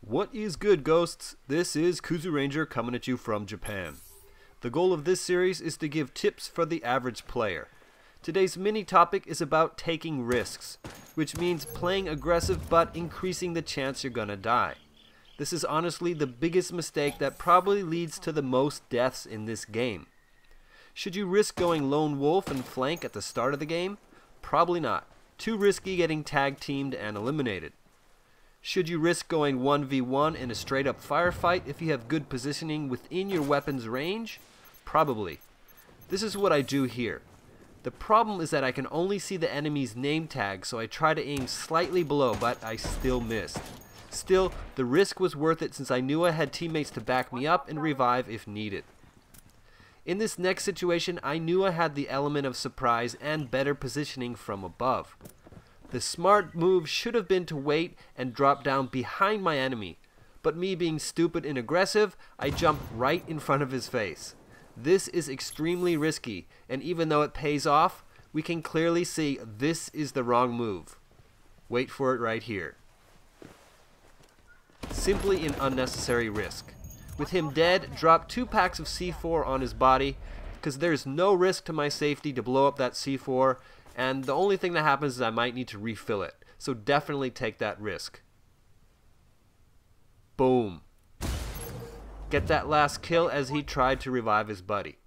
What is good, ghosts? This is Kuzu Ranger coming at you from Japan. The goal of this series is to give tips for the average player. Today's mini topic is about taking risks, which means playing aggressive but increasing the chance you're gonna die. This is honestly the biggest mistake that probably leads to the most deaths in this game. Should you risk going lone wolf and flank at the start of the game? Probably not. Too risky getting tag teamed and eliminated. Should you risk going 1v1 in a straight up firefight if you have good positioning within your weapon's range? Probably. This is what I do here. The problem is that I can only see the enemy's name tag, so I try to aim slightly below, but I still missed. Still, the risk was worth it since I knew I had teammates to back me up and revive if needed. In this next situation, I knew I had the element of surprise and better positioning from above. The smart move should have been to wait and drop down behind my enemy, but me being stupid and aggressive, I jumped right in front of his face. This is extremely risky, and even though it pays off, we can clearly see this is the wrong move. Wait for it right here. Simply an unnecessary risk. With him dead, drop two packs of C4 on his body, because there's no risk to my safety to blow up that C4, and the only thing that happens is I might need to refill it. So definitely take that risk. Boom. Get that last kill as he tried to revive his buddy.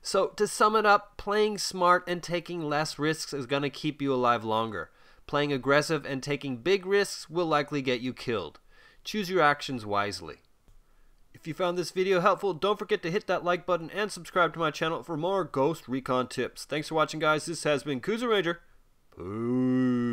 So to sum it up, playing smart and taking less risks is going to keep you alive longer. Playing aggressive and taking big risks will likely get you killed. Choose your actions wisely. If you found this video helpful, don't forget to hit that like button and subscribe to my channel for more Ghost Recon tips. Thanks for watching guys, this has been Kuzu Ranger. Peace.